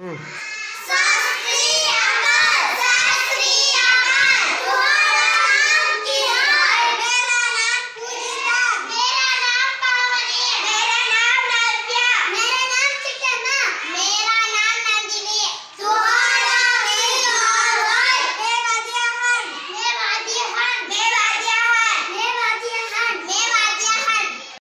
Mm.